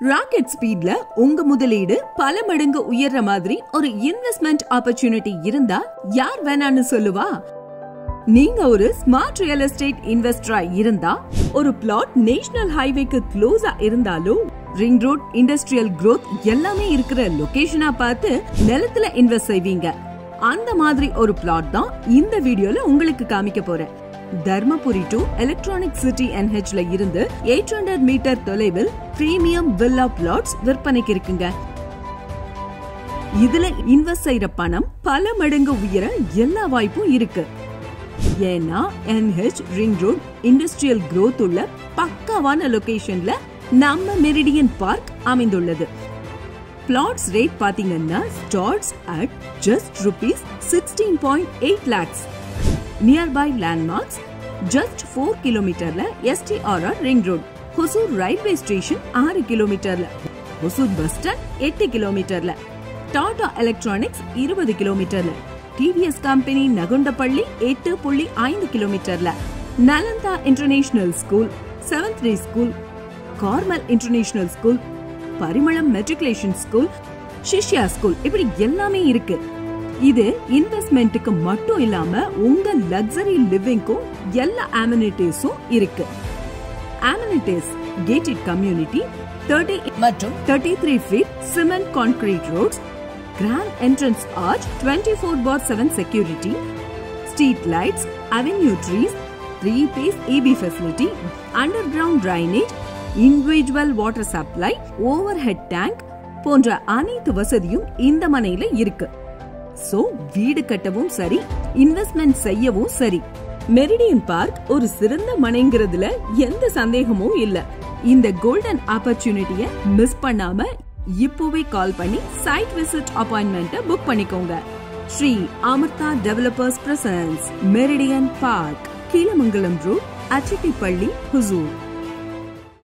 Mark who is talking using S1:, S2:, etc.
S1: Rocket ஸ்பீட்ல உங்க முதலீடு பல மடங்கு உயர்ற மாதிரி ஒரு இன்வெஸ்ட்மெண்ட் ஆப்பர்ச்சுனிட்டி இருந்தா யார் வேணான்னு சொல்லுவா? நீங்க ஒரு ஸ்மார்ட் ரியல் எஸ்டேட் இன்வெஸ்டரா இருந்தா ஒரு பிளாட் நேஷனல் ஹைவேக்கு க்ளோஸா இருந்தாலும் ரிங் ரோட் இண்டஸ்ட்ரியல் க்ரோத் எல்லாமே இருக்கிற லொகேஷனா பார்த்து நிலத்துல இன்வெஸ்ட் செய்வீங்க. அந்த மாதிரி ஒரு பிளாட் தான் இந்த வீடியோல உங்களுக்கு காமிக்க போறேன். தர்மபுரி டு எலக்ட்ரானிக் சிட்டி என்ஹெச்ல இருந்து எயிட் ஹண்ட்ரட் மீட்டர் தொலைவில் பிரீமியம் வில்லா பிளாட்ஸ் விற்பனைக்கு இருக்குங்க இதுல இன்வெஸ்ட் செய்யற பணம் பல மடங்கு உயர எல்லா வாய்ப்பும் இருக்கு. ஏன்னா NH ring road industrial growth உள்ள பக்காவான லொகேஷன்ல நம்ம மெரிடியன் பார்க் அமைந்துள்ளது. பிளாட்ஸ் ரேட் பாத்தீங்கன்னா starts at just rupees sixteen point eight lakhs nearby landmarks just four கிலோமீட்டர்ல STRR ring road Hosur railway station ஆறு கிலோமீட்டர்ல ஹொசூர் பஸ் ஸ்டாண்ட் எட்டு கிலோமீட்டர்ல டாடா எலக்ட்ரானிக்ஸ் இருபது கிலோமீட்டர்ல டிவிஎஸ் கம்பெனி நகுண்டப்பள்ளி எட்டு புள்ளி ஐந்து கிலோமீட்டர்ல Nalanda international school seventh day school Carmel international school Parimalam matriculation school Shishya school இப்படி எல்லாமே இருக்கு இது இன்வெஸ்ட்மெண்ட்டுக்கு மட்டும் இல்லாம உங்க லக்ஸரி லிவிங்க்கும் எல்லா அமினிட்டிஸும் இருக்கு. அமினிட்டிஸ் கேட்டட் கம்யூனிட்டி தேர்ட்டி மற்றும் thirty three feet cement concrete roads grand entrance arch twenty four bar seven security street lights avenue trees three phase EB facility underground drainage individual water supply overhead tank போன்ற அனைத்து வசதியும் இந்த மனையில இருக்கு. So வீடு கட்டவும் சரி investment செய்யவும் சரி. மெரிடியன் பார்க் ஒரு சிறந்த மனைங்கிறதுல எந்த சந்தேகமும் இல்ல. இந்த கோல்டன் ஆப்பர்ச்சுனிட்டிய மிஸ் பண்ணாம இப்போவே கால் பண்ணி சைட் விசிட் அப்பாயின்மெண்ட் புக் பண்ணிக்கோங்க. Sri Amirtha developers presence Meridian park Keezhamangalam road Achettipalli Hosur.